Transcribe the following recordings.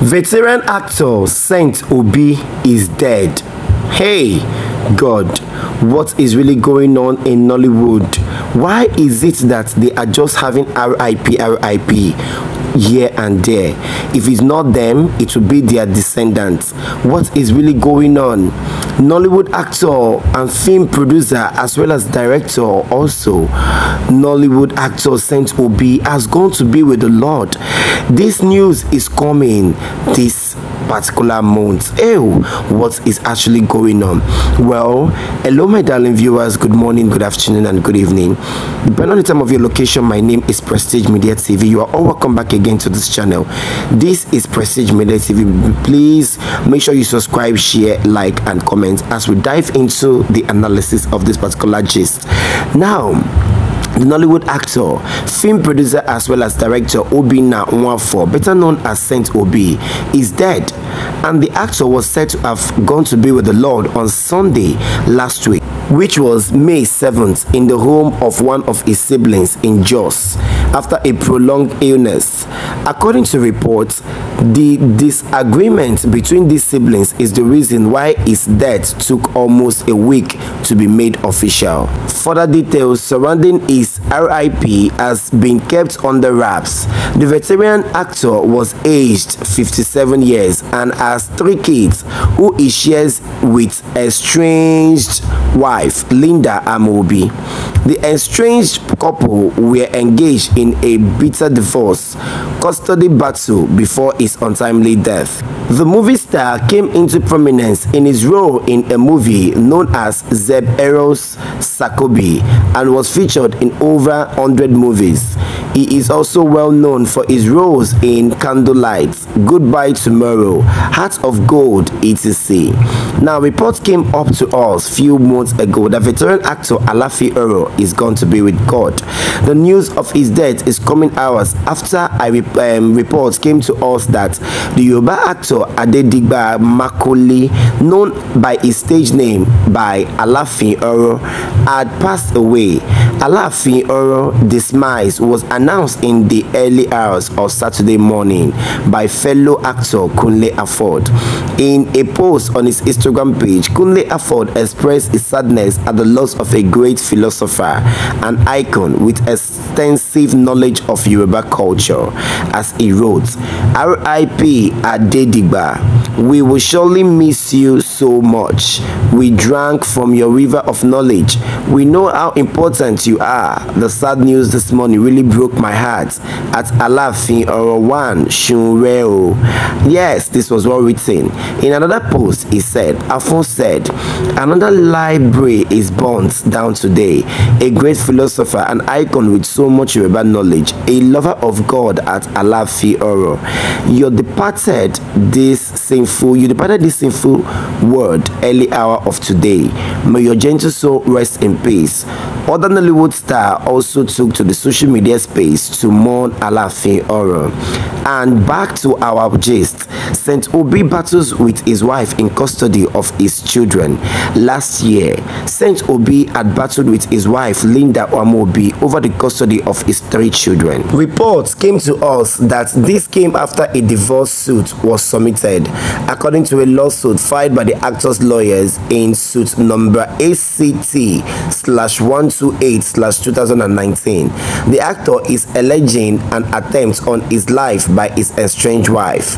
Veteran actor Saint Obi is dead. Hey, God, what is really going on in Nollywood? Why is it that they are just having RIP, RIP here and there? If it's not them, it will be their descendants. What is really going on? Nollywood actor and film producer as well as director also Nollywood actor Saint Obi has gone to be with the Lord. This news is coming this particular month. Ew, what is actually going on? Well, hello my darling viewers, good morning, good afternoon and good evening. Depending on the time of your location, my name is Prestige Media TV. You are all welcome back again to this channel. This is Prestige Media TV. Please make sure you subscribe, share, like and comment as we dive into the analysis of this particular gist. Now, Nollywood actor, film producer as well as director Obinna Nwafor, better known as Saint Obi, is dead. And the actor was said to have gone to be with the Lord on Sunday last week, which was May 7th in the home of one of his siblings in Jos after a prolonged illness. According to reports, the disagreement between these siblings is the reason why his death took almost a week to be made official. Further details surrounding his RIP has been kept under wraps. The veteran actor was aged 57 years and has three kids who he shares with estranged wife Linda Amobi. The estranged couple were engaged in a bitter divorce custody battle before his untimely death. The movie star came into prominence in his role in a movie known as Zeb Eros Sakobi and was featured in over 100 movies. He is also well known for his roles in Candlelight, Goodbye Tomorrow, Heart of Gold, etc. Now, reports came up to us few months ago that veteran actor Alafin Oro is going to be with God. The news of his death is coming hours after I um, reports came to us that the Yoruba actor Adedigba Makoli, known by his stage name by Alafin Oro, had passed away. Alafin Oro demise was announced in the early hours of Saturday morning by fellow actor Kunle Afod. In a post on his Instagram page, Kunle Afod expressed his sadness at the loss of a great philosopher and icon with extensive knowledge of Yoruba culture. As he wrote, R.I.P. Adedigba, we will surely miss you so much. We drank from your river of knowledge. We know how important you are. The sad news this morning really broke my heart at Alafin Orowan Shunreo. Yes, this was well written. In another post, he said, Afon said, another library is burnt down today. A great philosopher, an icon with so much Yoruba knowledge, a lover of God at Alafin Oro. You departed this sinful, you departed this sinful world early hour of today. May your gentle soul rest in peace. Other Nollywood star also took to the social media space to mourn Alafin Oro. And back to our gist. St. Obi battles with his wife in custody of his children. Last year, St. Obi had battled with his wife Linda Wamobi over the custody of his three children. Reports came to us that this came after a divorce suit was submitted, according to a lawsuit filed by the actor's lawyers in suit number ACT slash 128 slash 2019. The actor is alleging an attempt on his life by his estranged wife.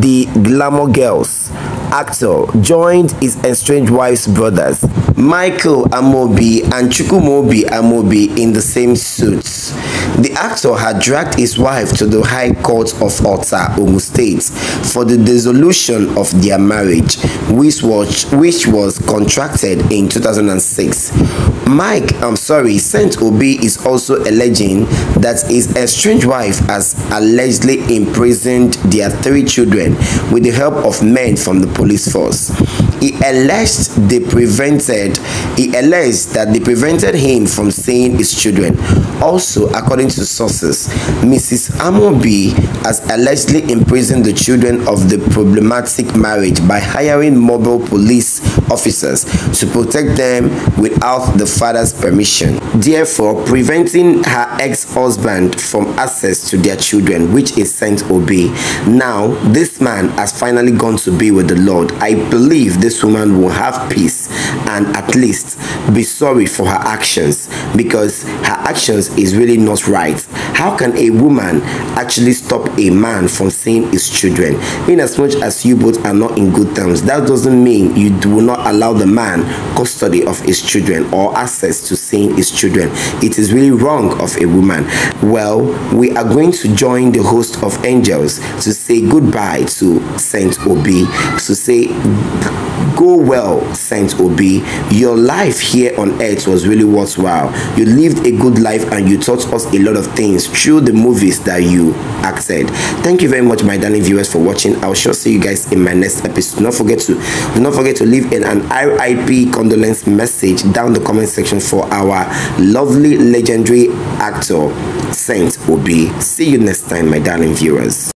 The Glamour Girls actor joined his estranged wife's brothers, Michael Amobi and Chukwumobi Amobi, in the same suits. The actor had dragged his wife to the High Court of Ota, Ogun State, for the dissolution of their marriage, which was, which was contracted in 2006. Mike, I'm sorry, Saint Obi is also alleging that his estranged wife has allegedly imprisoned their three children with the help of men from the police force. He alleged they prevented he alleged that they prevented him from seeing his children. Also according to sources mrs amobi has allegedly imprisoned the children of the problematic marriage by hiring mobile police officers to protect them without the father's permission. Therefore preventing her ex-husband from access to their children which is Saint Obi. Now this man has finally gone to be with the lord. I believe this woman will have peace and at least be sorry for her actions because her actions is really not right. How can a woman actually stop a man from seeing his children? In as much as you both are not in good terms that doesn't mean you do not allow the man custody of his children or access to seeing his children. It is really wrong of a woman. Well we are going to join the host of angels to say goodbye to saint obi to say go well saint obi. Your life here on earth was really worthwhile. You lived a good life and you taught us a lot of things through the movies that you acted. Thank you very much my darling viewers for watching. I'll sure see you guys in my next episode. Not forget to do not forget to leave in an rip condolence message down the comment section for our lovely legendary actor saint obi. See you next time my darling viewers